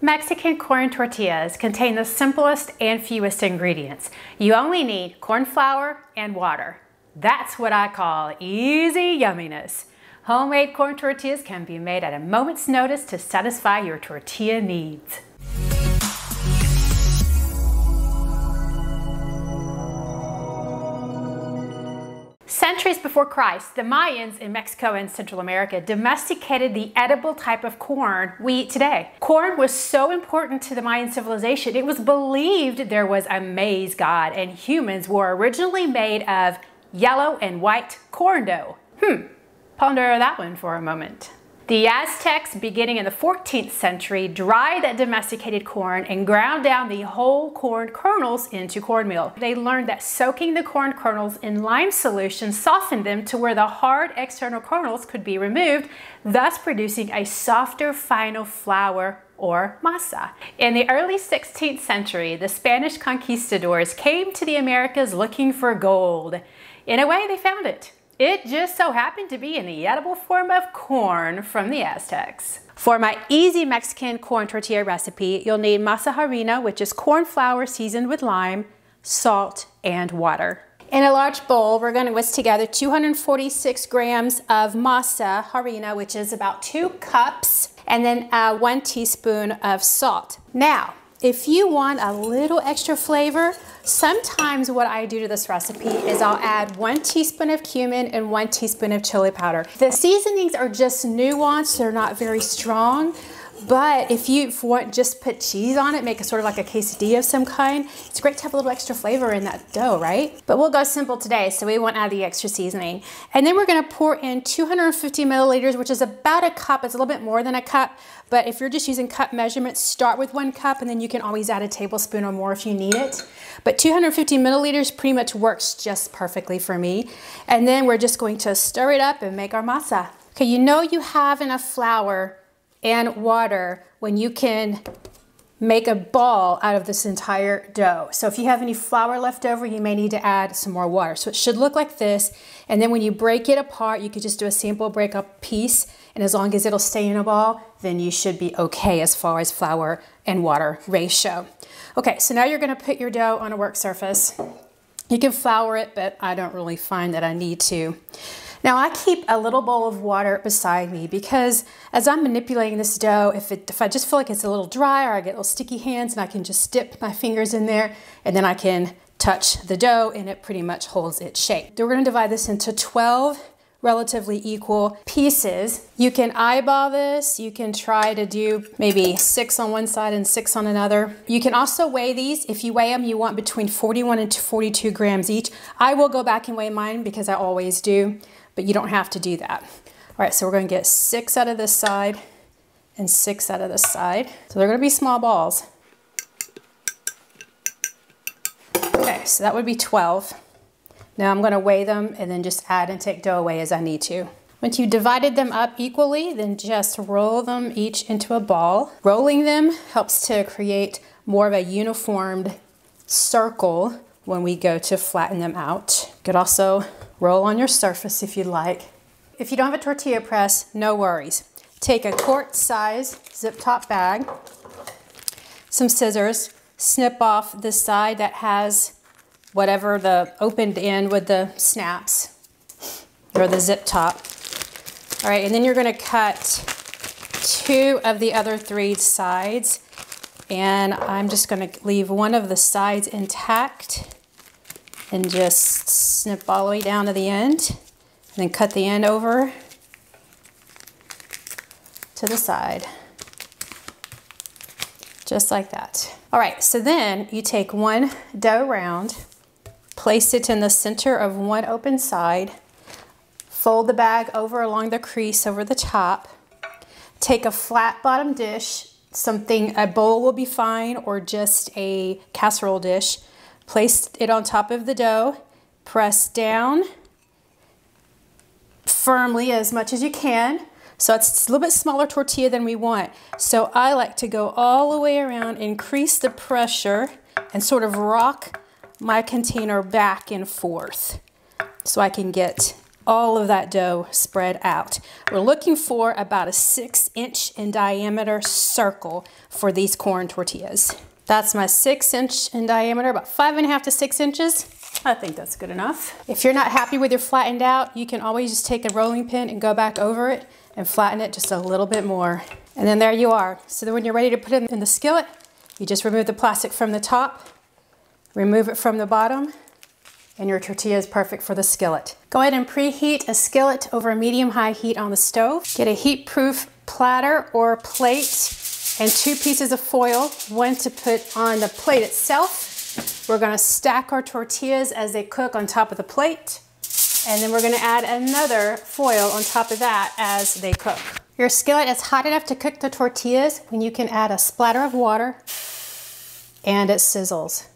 Mexican corn tortillas contain the simplest and fewest ingredients. You only need corn flour and water. That's what I call easy yumminess. Homemade corn tortillas can be made at a moment's notice to satisfy your tortilla needs. Centuries before Christ, the Mayans in Mexico and Central America domesticated the edible type of corn we eat today. Corn was so important to the Mayan civilization, it was believed there was a maize god and humans were originally made of yellow and white corn dough. Hmm, ponder that one for a moment. The Aztecs, beginning in the 14th century, dried that domesticated corn and ground down the whole corn kernels into cornmeal. They learned that soaking the corn kernels in lime solution softened them to where the hard external kernels could be removed, thus producing a softer final flour or masa. In the early 16th century, the Spanish conquistadors came to the Americas looking for gold. In a way, they found it. It just so happened to be in the edible form of corn from the Aztecs. For my easy Mexican corn tortilla recipe, you'll need masa harina, which is corn flour seasoned with lime, salt, and water. In a large bowl, we're to whisk together 246 grams of masa harina, which is about two cups, and then uh, one teaspoon of salt. Now, if you want a little extra flavor, sometimes what I do to this recipe is I'll add one teaspoon of cumin and one teaspoon of chili powder. The seasonings are just nuanced, they're not very strong. But if you want just put cheese on it, make it sort of like a quesadilla of some kind, it's great to have a little extra flavor in that dough, right? But we'll go simple today, so we won't add the extra seasoning. And then we're gonna pour in 250 milliliters, which is about a cup. It's a little bit more than a cup, but if you're just using cup measurements, start with one cup, and then you can always add a tablespoon or more if you need it. But 250 milliliters pretty much works just perfectly for me. And then we're just going to stir it up and make our masa. Okay, you know you have enough flour and water when you can make a ball out of this entire dough. So if you have any flour left over, you may need to add some more water. So it should look like this. And then when you break it apart, you could just do a simple break up piece. And as long as it'll stay in a ball, then you should be okay as far as flour and water ratio. Okay, so now you're gonna put your dough on a work surface. You can flour it, but I don't really find that I need to. Now I keep a little bowl of water beside me because as I'm manipulating this dough, if, it, if I just feel like it's a little dry or I get little sticky hands and I can just dip my fingers in there and then I can touch the dough and it pretty much holds its shape. We're gonna divide this into 12 relatively equal pieces. You can eyeball this. You can try to do maybe six on one side and six on another. You can also weigh these. If you weigh them, you want between 41 and 42 grams each. I will go back and weigh mine because I always do but you don't have to do that. All right, so we're gonna get six out of this side and six out of this side. So they're gonna be small balls. Okay, so that would be 12. Now I'm gonna weigh them and then just add and take dough away as I need to. Once you've divided them up equally, then just roll them each into a ball. Rolling them helps to create more of a uniformed circle when we go to flatten them out. You could also roll on your surface if you'd like. If you don't have a tortilla press, no worries. Take a quart size zip top bag, some scissors, snip off the side that has whatever the opened end with the snaps or the zip top. All right, and then you're gonna cut two of the other three sides and I'm just gonna leave one of the sides intact and just snip all the way down to the end and then cut the end over to the side just like that. All right, so then you take one dough round, place it in the center of one open side, fold the bag over along the crease over the top, take a flat bottom dish, something, a bowl will be fine, or just a casserole dish, Place it on top of the dough, press down firmly as much as you can. So it's a little bit smaller tortilla than we want. So I like to go all the way around, increase the pressure, and sort of rock my container back and forth so I can get all of that dough spread out. We're looking for about a six inch in diameter circle for these corn tortillas. That's my six inch in diameter, about five and a half to six inches. I think that's good enough. If you're not happy with your flattened out, you can always just take a rolling pin and go back over it and flatten it just a little bit more. And then there you are. So then when you're ready to put it in the skillet, you just remove the plastic from the top, remove it from the bottom, and your tortilla is perfect for the skillet. Go ahead and preheat a skillet over a medium-high heat on the stove. Get a heat-proof platter or plate and two pieces of foil, one to put on the plate itself. We're gonna stack our tortillas as they cook on top of the plate. And then we're gonna add another foil on top of that as they cook. Your skillet is hot enough to cook the tortillas when you can add a splatter of water and it sizzles.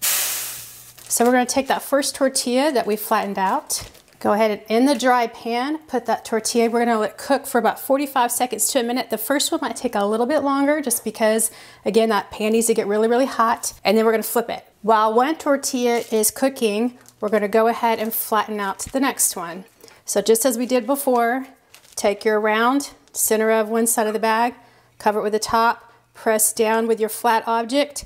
So we're gonna take that first tortilla that we flattened out Go ahead and in the dry pan, put that tortilla. We're gonna let cook for about 45 seconds to a minute. The first one might take a little bit longer just because, again, that pan needs to get really, really hot. And then we're gonna flip it. While one tortilla is cooking, we're gonna go ahead and flatten out the next one. So just as we did before, take your round center of one side of the bag, cover it with the top, press down with your flat object,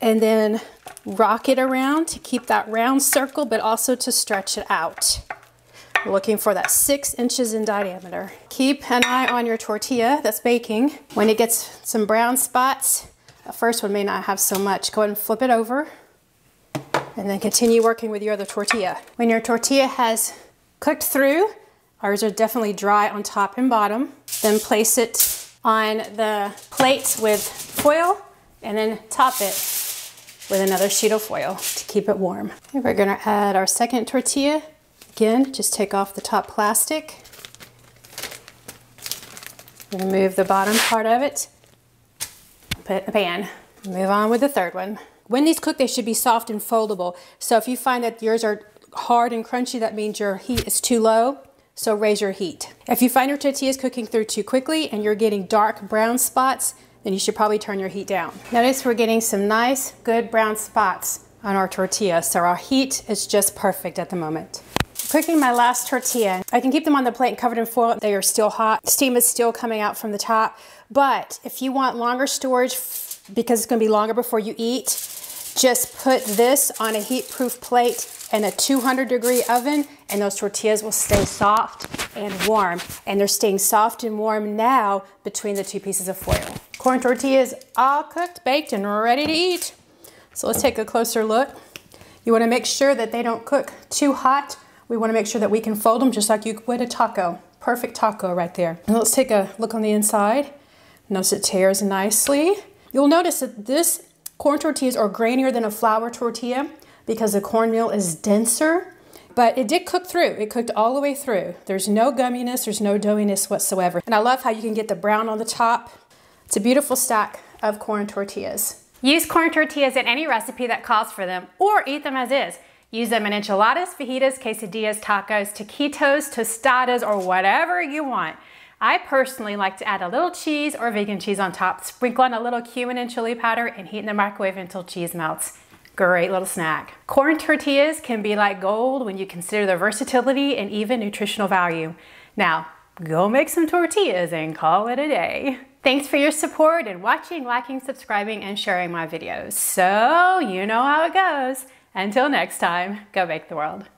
and then rock it around to keep that round circle, but also to stretch it out looking for that six inches in diameter. Keep an eye on your tortilla that's baking. When it gets some brown spots, the first one may not have so much. Go ahead and flip it over and then continue working with your other tortilla. When your tortilla has cooked through, ours are definitely dry on top and bottom, then place it on the plate with foil and then top it with another sheet of foil to keep it warm. And we're gonna add our second tortilla Again, just take off the top plastic. Remove the bottom part of it. Put in the pan. Move on with the third one. When these cook, they should be soft and foldable. So if you find that yours are hard and crunchy, that means your heat is too low. So raise your heat. If you find your tortillas cooking through too quickly and you're getting dark brown spots, then you should probably turn your heat down. Notice we're getting some nice, good brown spots on our tortilla. So our heat is just perfect at the moment. Cooking my last tortilla. I can keep them on the plate covered in foil. They are still hot. Steam is still coming out from the top. But if you want longer storage, because it's gonna be longer before you eat, just put this on a heat-proof plate in a 200 degree oven and those tortillas will stay soft and warm. And they're staying soft and warm now between the two pieces of foil. Corn tortillas all cooked, baked, and ready to eat. So let's take a closer look. You wanna make sure that they don't cook too hot we want to make sure that we can fold them just like you would a taco. Perfect taco right there. Let's take a look on the inside. Notice it tears nicely. You'll notice that this corn tortillas are grainier than a flour tortilla because the cornmeal is denser, but it did cook through. It cooked all the way through. There's no gumminess, there's no doughiness whatsoever. And I love how you can get the brown on the top. It's a beautiful stack of corn tortillas. Use corn tortillas in any recipe that calls for them or eat them as is. Use them in enchiladas, fajitas, quesadillas, tacos, taquitos, tostadas, or whatever you want. I personally like to add a little cheese or vegan cheese on top, sprinkle on a little cumin and chili powder, and heat in the microwave until cheese melts. Great little snack. Corn tortillas can be like gold when you consider their versatility and even nutritional value. Now, go make some tortillas and call it a day. Thanks for your support and watching, liking, subscribing, and sharing my videos. So, you know how it goes. Until next time, go make the world.